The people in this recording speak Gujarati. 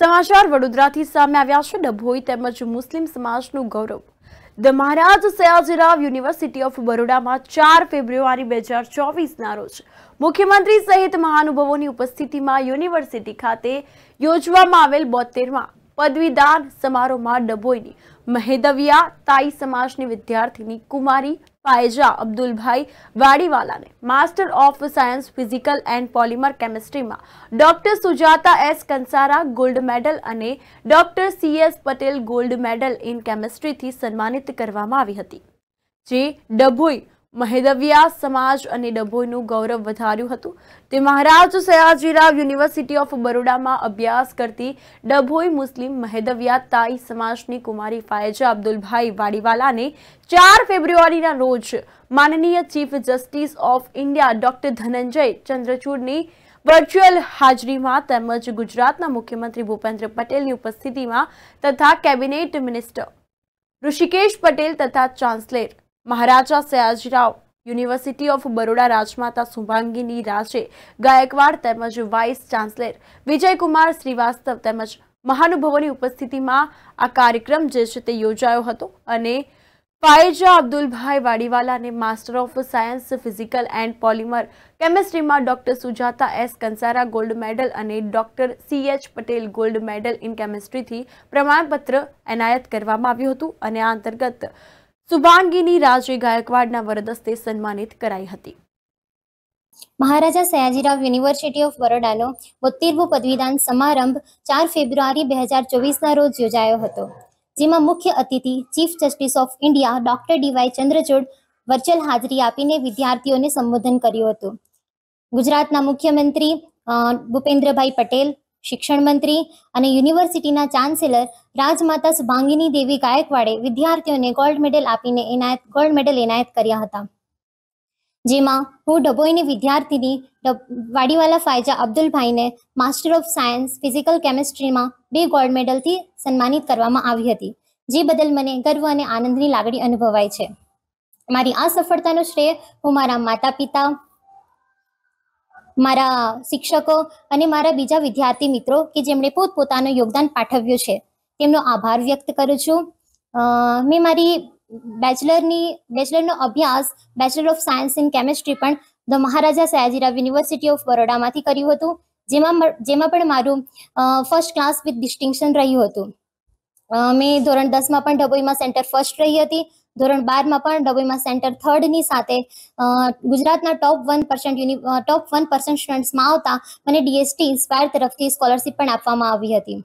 સમાચાર વડોદરાથી સામે આવ્યા છે. ડભોઈ તેમજ મુસ્લિમ સમાજનું ગૌરવ. The Maharaj Sayajirao university of બરોડામાં ચાર ફેબ્રુઆરી બે હજાર ચોવીસના રોજ મુખ્યમંત્રી સહિત મહાનુભાવોની ઉપસ્થિતિમાં યુનિવર્સિટી ખાતે યોજવામાં આવેલ બોતેરમાં પદવીદાન સમારોહમાં ડભોઈની મહેદવિયા તાઈ સમાજની વિદ્યાર્થીની કુમારી પાયજા Abdulbhai વાડીવાલાને master of science physical and polymer કેમિસ્ટ્રીમાં doctor Sujata S Kansara gold medal અને doctor C S Patel gold medal in કેમિસ્ટ્રીથી સન્માનિત કરવામાં આવી હતી. જે ડભોઈ મહેદવિયા સમાજ અને ડભોઈનું ગૌરવ વધાર્યું હતું. તે મહારાજ સયાજીરાવ યુનિવર્સિટી ઓફ બરોડામાં અભ્યાસ કરતી ડભોઈ મુસ્લિમ મહેદવિયા તાઈ સમાજની કુમારી ફાયજા અબ્દુલભાઈ વાડીવાલાને ચાર ફેબ્રુઆરીના રોજ માનનીય chief justice of India doctor Dhananjay ચંદ્રચૂડની virtual હાજરીમાં તેમજ ગુજરાતના મુખ્યમંત્રી ભૂપેન્દ્ર પટેલની ઉપસ્થિતિમાં તથા કેબિનેટ મિનિસ્ટર ઋષિકેશ પટેલ તથા chancellor Maharaja Sayajirao university of Baroda Rajmata Shubhangini Raje Gaekwad તેમજ વાઇસ ચાન્સલર વિજયકુમાર શ્રીવાસ્તવ તેમજ મહાનુભાવોની ઉપસ્થિતિમાં આ કાર્યક્રમ જે છે તે યોજાયો હતો અને Faiza Abdulbhai વાડીવાલાને master of science physical and polymer કેમિસ્ટ્રીમાં doctor Sujata S Kansara gold medal અને doctor C H Patel gold medal in કેમિસ્ટ્રીથી પ્રમાણપત્ર એનાયત કરવામાં આવ્યું હતું અને આ અંતર્ગત શુભાંગીની રાજે ગાયકવાડના વરદસ્તે સન્માનિત કરાઈ હતી. મહારાજા સયાજીરાવ યુનિવર્સિટી ઓફ બરોડાનો બોતેરમો પદવીદાન સમારંભ ચાર ફેબ્રુઆરી બે હજાર ચોવીસના રોજ યોજાયો હતો, જેમાં મુખ્ય અતિથિ, chief justice of India doctor D Y Chandrachud virtual હાજરી આપીને વિદ્યાર્થીઓને સંબોધન કર્યું હતું. ગુજરાતના મુખ્યમંત્રી ભૂપેન્દ્રભાઈ પટેલ શિક્ષણ મંત્રી અને યુનિવર્સિટીના ચાન્સેલર રાજમાતા સુભાંગીની દેવી ગાયકવાડે વિદ્યાર્થીઓને ગોલ્ડ મેડલ આપીને એનાયત ગોલ્ડ મેડલ એનાયત કર્યા હતા. જેમાં હું ડભોઈની વિદ્યાર્થીની વાડીવાલા ફાયજા અબ્દુલભાઈને માસ્ટર ઓફ સાયન્સ ફિઝિકલ કેમિસ્ટ્રીમાં બે ગોલ્ડ મેડલથી સન્માનિત કરવામાં આવી હતી, જે બદલ મને ગર્વ અને આનંદની લાગણી અનુભવાય છે. મારી આ સફળતાનો શ્રેય હું મારા માતા પિતા મારા શિક્ષકો અને મારા બીજા વિદ્યાર્થી મિત્રો કે જેમણે પોતપોતાનું યોગદાન પાઠવ્યું છે. તેમનો આભાર વ્યક્ત કરું છું. મેં મારી બેચલરની, બેચલરનો અભ્યાસ bachelor of science in chemistry પણ the Maharaja Sayajirao university of બરોડામાંથી કર્યું હતું, જેમાં જેમાં પણ મારું ફર્સ્ટ ક્લાસ વિથ ડિસ્ટિંક્શન રહ્યું હતું. મેં ધોરણ દસમાં પણ ડભોઈમાં સેન્ટર ફર્સ્ટ રહી હતી. ધોરણ બારમાં પણ ડભોઈમાં સેન્ટર થર્ડની સાથે ગુજરાતના top one percent top one percent સ્ટુડન્ટ્સમાં આવતા મને ડીએસટી ઇન્સ્પાયર તરફથી સ્કોલરશિપ પણ આપવામાં આવી હતી.